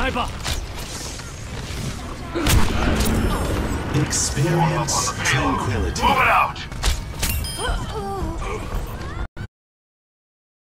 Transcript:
Sniper! Experience